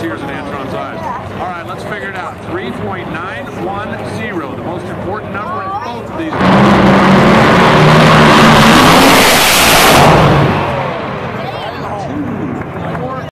tears in Antron's Eyes. All right, let's figure it out. 3.917